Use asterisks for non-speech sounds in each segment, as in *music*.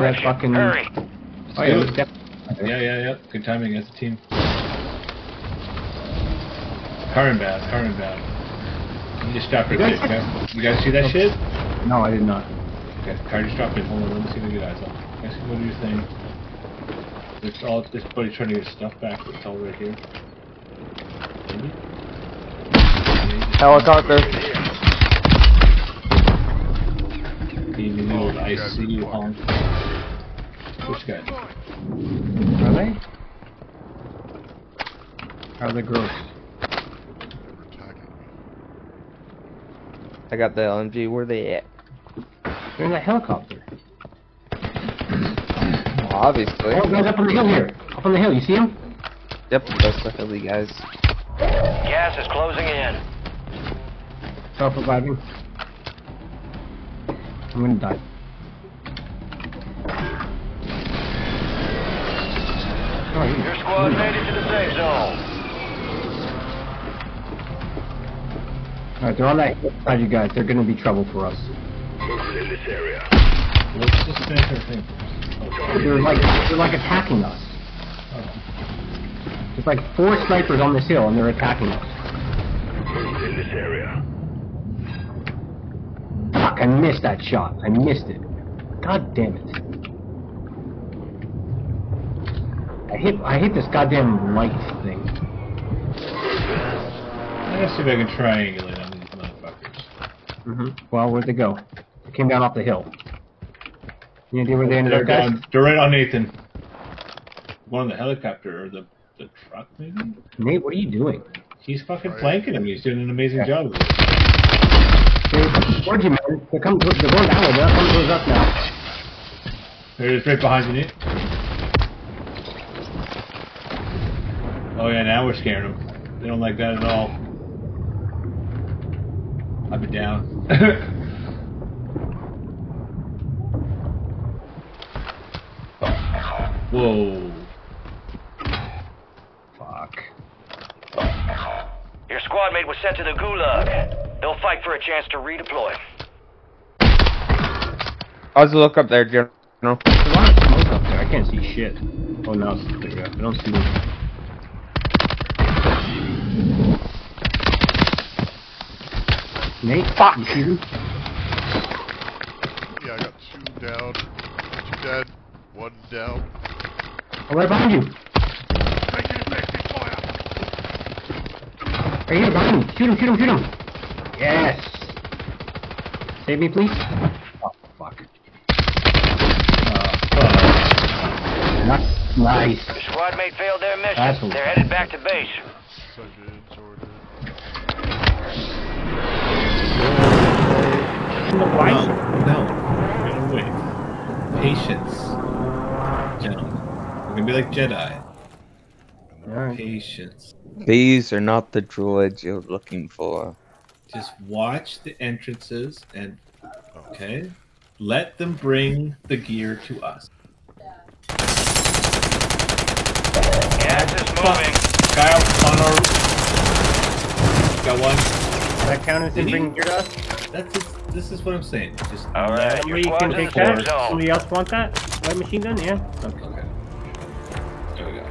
for that fucking. Hurry. Oh yeah, do let's it. get- Yeah, yeah, yeah. Good timing as a team. Car inbound, car inbound. You just stopped right You there. guys- You guys, you guys see that shit? No, I did not. Okay, car just dropped in. Hold on, let me see the guys on. Guys, what do you think? It's all this buddy trying to get stuff back. It's all right here. Maybe? Helicopter. Even the old ICU honk. Which guy? Are they? Are they gross? I got the LMG. Where are they at? They're in that helicopter. Well, obviously. Oh, guys up on the hill here. Up on the hill, you see him? Yep, that's the Philly guys. Gas is closing in. Self-reviving. I'm gonna die. Your squad made it to the safe zone. Alright, they're on that hill side, you guys. They're gonna be trouble for us. Let's just finish our thing. They're like, they're like attacking us. There's like four snipers on this hill, and they're attacking us. Fuck, I missed that shot. I missed it. God damn it. I hit, I hit this goddamn light thing. Gonna see if I can triangulate on these motherfuckers. hmm Well, where'd they go? They came down off the hill. Any idea where they ended up, guys? They're right on Nathan. One on the helicopter or the, the truck, maybe? Nate, what are you doing? He's fucking flanking him. He's doing an amazing Yeah. job. Dude, towards you, man. They're coming. They're going way. They're coming towards us now. There it is, right behind you, Nate. Oh yeah, now we're scaring them. They don't like that at all. I've been down. *laughs* Whoa. Fuck. Your squad mate was sent to the gulag. They'll fight for a chance to redeploy. I was look up there, General. There's a lot of smoke up there. I can't see shit. Oh, now it's clear. I don't see it. Nate, Fuck. you see them? Yeah, I got two down. Two dead. One down. Oh, right behind you. Making effective fire! Right here, behind me. Shoot him, shoot him, shoot him. Yes. Save me, please. Oh, fuck. Oh, nice. Nice. Squad mate failed their mission. That's what- They're headed back to base. No, no. We're gonna wait. Patience. Gentlemen. We're gonna be like Jedi. Alright. Patience. These are not the droids you're looking for. Just watch the entrances and okay. Let them bring the gear to us. Gas is moving. Guy on our got one. That count as him bringing gear to us? That's just, this is what I'm saying. Just All right, Somebody can take that. zone. Somebody else want that? Light machine gun? Yeah. Okay. Okay. There we go.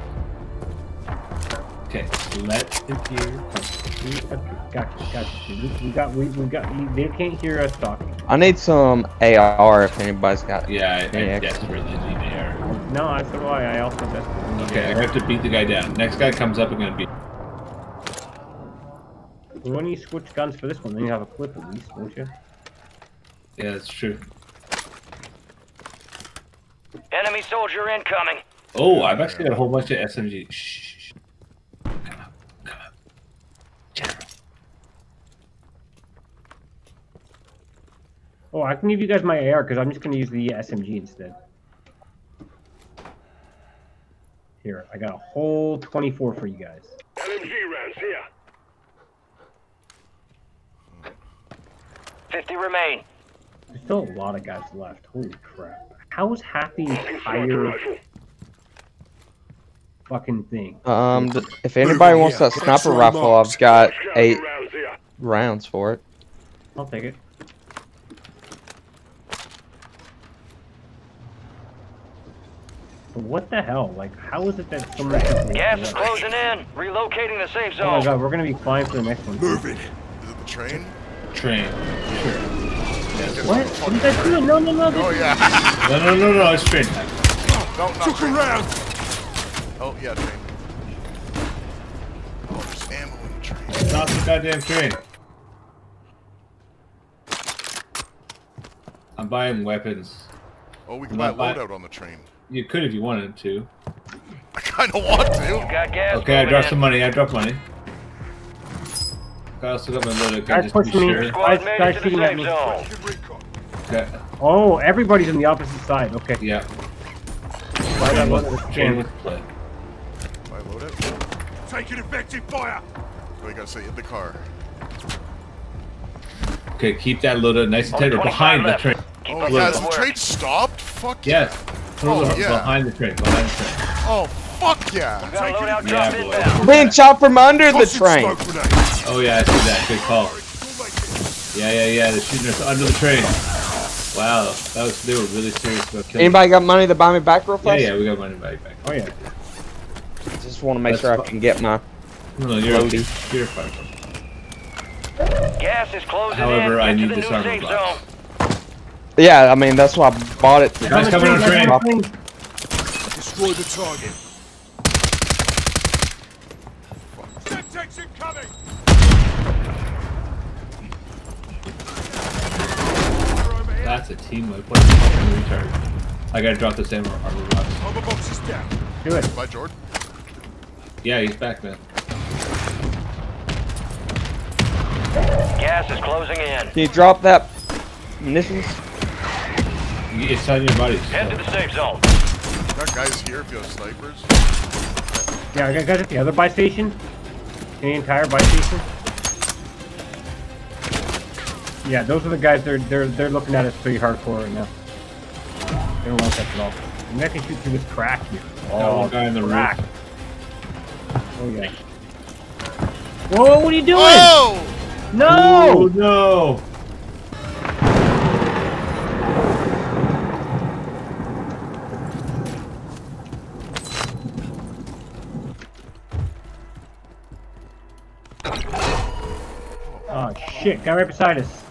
Okay, let the gear come. We- okay, Gotcha, gotcha. We, we got, we, we got, we, they can't hear us talking. I need some AR if anybody's got. Yeah, I, I Yeah. desperately need air. No, I so do I. I also desperately need Okay, I have to beat the guy down. Next guy comes up, I'm gonna beat. When you switch guns for this one, then you have a clip at least, don't you? Yeah, that's true. Enemy soldier incoming. Oh, I've actually got a whole bunch of SMG. Shh, shh, shh. Come up, come up. General. Oh, I can give you guys my AR because I'm just going to use the SMG instead. Here, I got a whole 24 for you guys. LMG rounds here. 50 remain. There's still a lot of guys left. Holy crap. How is half the entire fucking thing? Um, th- if anybody wants that sniper rifle, I've got eight rounds for it. I'll take it. But what the hell? Like, how is it that so many. Gas is closing in. Relocating the safe Oh my god, we're gonna be fine for the next one. Move it. Is it the train? Train. Sure. Get What? What are you guys doing? No, no, no. Oh yeah. No, no, no, no, it's train. no, not train. around. Oh yeah, train. Oh, there's ammo in the train. Not the goddamn train. I'm buying weapons. Oh, we can Not buy buy- loadout on the train. You could if you wanted to. *laughs* I kind of want to. Got gas. Okay, I dropped in. some money. I dropped money. I also got my loadout gun Guys just to pushing me. sure. Squad Guys- guys it to the shooting at me. Okay. Oh, everybody's on the opposite side. Okay. Yeah. Why Train that was, one- train was split. Buy loadout. Taking effective fire! You gotta say in the car. Okay, keep that loadout nice and tight. We're 25 behind the train. Keep Oh yeah, the the train stopped? Fuck Yes. Oh, Behind the train. Behind the train. Oh fuck yeah. Got a loadout Yeah, drop boy. Being chopped from under the Tossing train. Smoke grenade. Oh yeah, I see that. Good call. Yeah, yeah, yeah. They're shooting us under the train. Wow, that was they were really serious about killing. Anybody got money to buy me back real fast? yeah, yeah, we got money back. back. Oh yeah. Just want to make That's sure I can get my. No, no, you're okay. Loadie. You're fine. Gas is closing However, in. I need the this armor safe box. zone. Yeah, I mean that's why I bought it. Guys coming on the train. Destroy the target. Semtex incoming! That's a team wipe. What a fucking retard. I gotta drop this ammo armor box. Armor box is down. Do it. Bye, Jordan. Yeah, he's back, man. Gas is closing in. Can you drop that munitions? It's on your body. Head to the safe zone. Got guys here if you have snipers. Yeah, I got guys at the other buy station. The entire buy station. Yeah, those are the guys. They're they're they're looking at us pretty hardcore right now. They don't like us at all. And I can shoot through this crack here. Oh, oh guy in the roof. Oh yeah. Whoa! What are you doing? Oh! Oh No! no! Oh shit! Guy right beside us.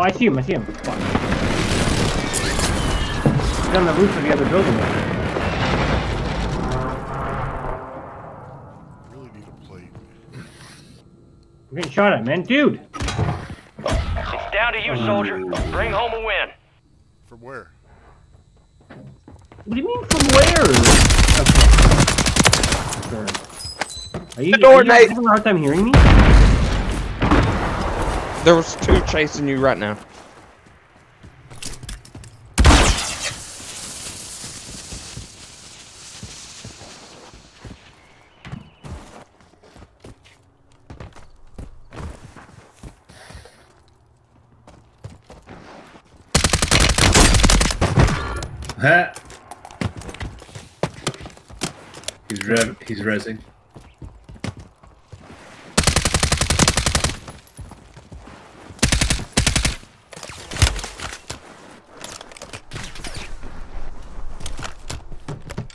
Oh, I see him. I see him. Fuck. He's on the roof of the other building. Really need a plate. I'm getting shot at, man. Dude! It's down to you, soldier. Bring home a win. From where? What do you mean from where? Okay. Sure. Are you, The door, are you Nate. having a hard time hearing me? There was two chasing you right now. He's rev. He's resing.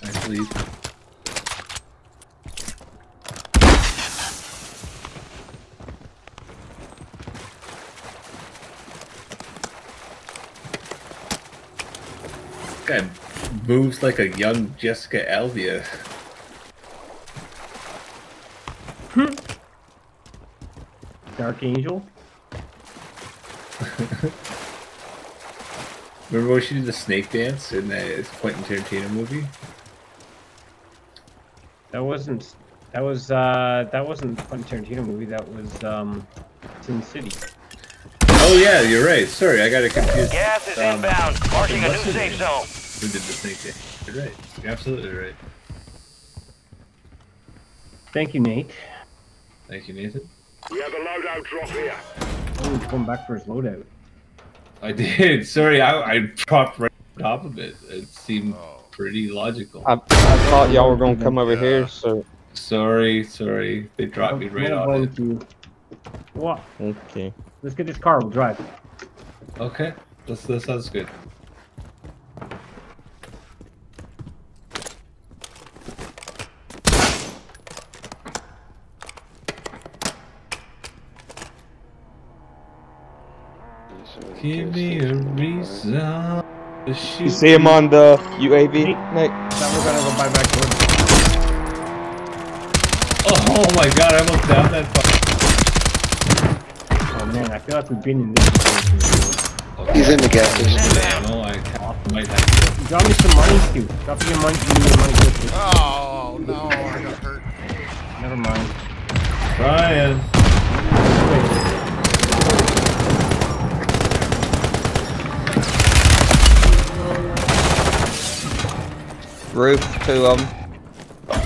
Nice lead. Guy moves like a young Jessica Alba. Hmm? *laughs* Dark Angel? *laughs* Remember when she did the snake dance in that Quentin Tarantino movie? That wasn't. That was. uh That wasn't Quentin Tarantino movie. That was um, Sin City. Oh yeah, you're right. Sorry, I got it confused. Gas is Um, inbound. Marking a new safe zone. Who did the snake dance? You're right. You're absolutely right. Thank you, Nate. Thank you, Nathan. We have a loadout drop here. Oh, he's going back for his loadout. I did. *laughs* Sorry, I, I dropped right on top of it. It seemed Oh. pretty logical. I, I thought y'all were gonna come over Yeah. here, so Sorry, sorry. They dropped me right I'm on going it. to- What? okay. Let's get this car. We'll drive. Okay, that's, that sounds good. Give me a reason to shoot. You see him on the UAV, Nate? Now we're gonna go buy back wood. Oh, oh my god, I almost down that fuck. Oh man, I feel like we've been in this situation before. He's in the gas station. No, I might have Drop me some money, Stu. Drop me your money. Give me your money quickly. Oh, no, I got hurt. Never mind. Brian. Roof, two of them. Um,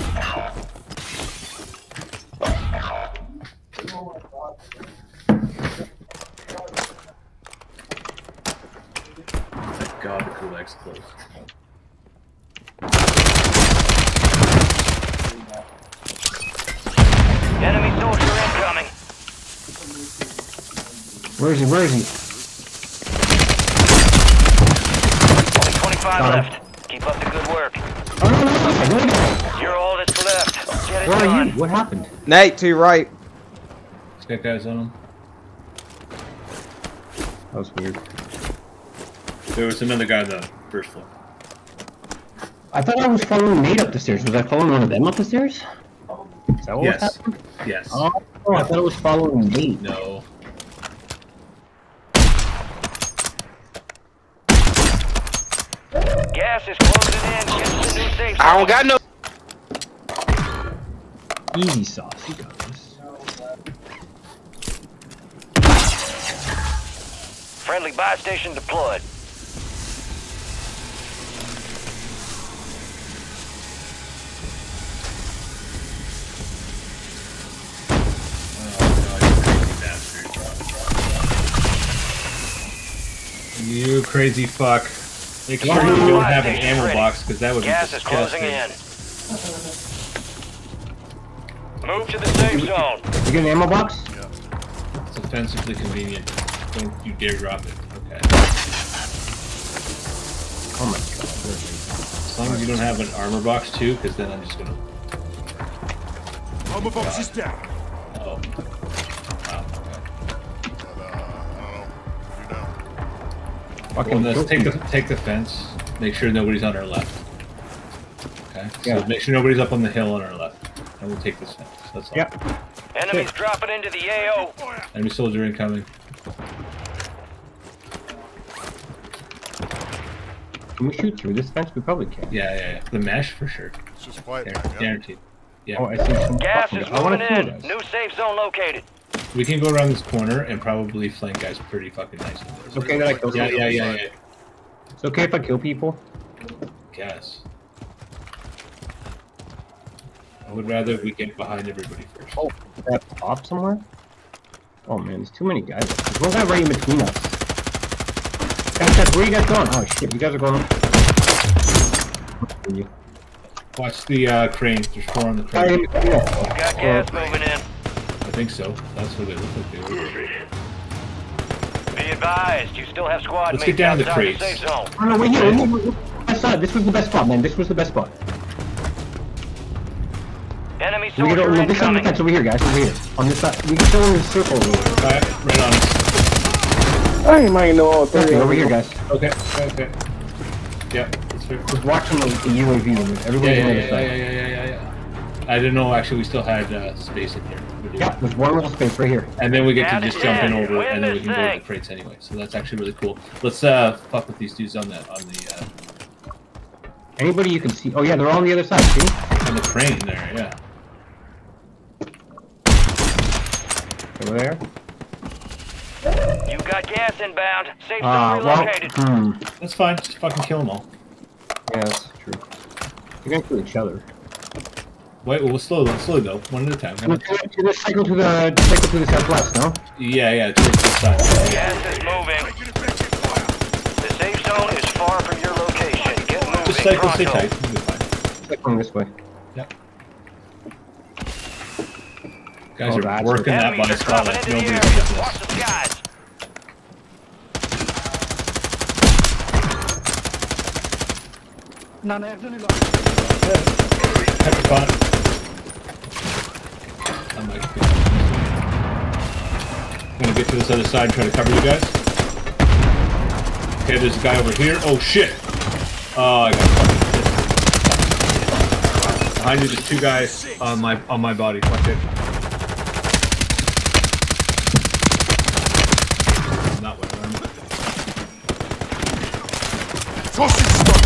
Thank god the Gulag's close. Enemy soldier incoming. Where is he? Where is he? Only 25 Got left. Keep You're all that's left. Get it Where are done. you? What happened? Nate, to your right. He's got guys on him. That was weird. There was another guy on the first floor. I thought I was following Nate up the stairs. Was I following one of them up the stairs? Is that what was Yes. happening? Yes. Oh, I thought I was following Nate. No. Gas is closing in. Get to the new safe I don't got no. Easy sauce. You got this. Friendly buy station deployed. You crazy fuck. Make sure you don't have an ammo ready. box, because that would Gas be is closing in. Move to the safe zone. You get an ammo box? Yeah. It's offensively convenient. Don't you dare drop it. Okay. Oh my god. where is? As long as you don't have an armor box too, because then I'm just gonna. Armor box is down. Oh. Fucking Well, let's take the take the fence. Make sure nobody's on our left. Okay. So Yeah. make sure nobody's up on the hill on our left, and we'll take this fence. That's all. Yep. Enemies dropping into the AO. Enemy soldier incoming. Can we shoot through this fence? We probably can. Yeah, yeah, yeah. The mesh for sure. It's just quiet Guar- back, yeah. Oh, Guaranteed. Yeah. I see some. Gas fucking- is I moving in. New safe zone located. We can go around this corner and probably flank guys pretty fucking nicely. It's okay that I kill Yeah, yeah, yeah, yeah. It's okay if I kill people. Guess. I would rather we get behind everybody first. Oh, that pop somewhere? Oh man, there's too many guys. There's one guy right in between us. Guys, guys, where you guys going? Oh shit, you guys are going Watch the uh, crane. There's four on the Guy crane. between us. Got gas moving in. I think so. That's what they look like. They were. Be advised, you still have squad Let's get down the crates. Oh no, here. This was the best spot, man. This was the best spot. Enemy We get over this on the incoming. fence over here, guys. Over here. On this side. We can still in the circle over here. Right, right on. us. I ain't mind no all three. Okay, over here, guys. Okay, okay, okay. Yep, that's fair. Just watching the, the UAV. Yeah, Everybody's yeah, on the yeah, other yeah, side. yeah, yeah, yeah, yeah. I didn't know actually we still had uh, space in here. We do. Yeah, there's one little space right here. And then we get Down to to just jump in over, Win and then we this can go to the crates anyway. So that's actually really cool. Let's uh fuck with these dudes on that on the uh, Anybody you can see. Oh yeah, they're all on the other side. See? on the crane there. Yeah. Over there. You got gas inbound. Safe zone Ah, well. Hmm. That's fine. Just fucking kill them all. Yeah, that's true. They're gonna kill each other. Wait, we'll slow them. Slowly go, one at a time. Can we, can we- cycle to the cycle to the southwest? No. Yeah, yeah, towards the side. Gas is moving. Taking effective. The safe zone is far from your location. Get moving. Just cycle, stay tight. You'll be fine. Cycling this way. Yep. Guys Oh, are working that by are spot dropping like into the nobody's area. business. Watch the skies. Pepper pot. I might be- I'm gonna get to this other side and try to cover you guys. Okay, there's a guy over here. Oh shit! Oh, I got fucking pissed. Behind you, there's two guys on my on my body. Fuck it. Not what I'm. Toss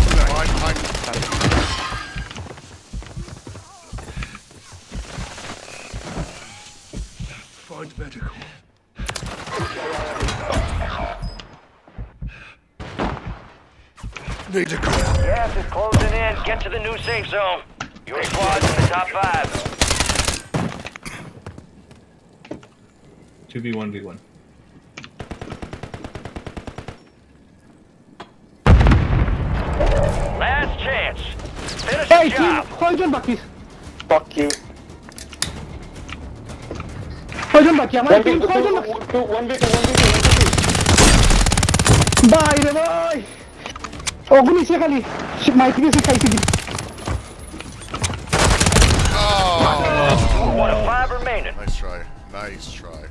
safe zone. Your squad's in the top five. 2v1, v1. Last chance. Finish hey, the job. Poison Bucky. Fuck you. Poison bucky. I'm bucky. Bye, bye. অগ্নি সে খালি mic Nice try.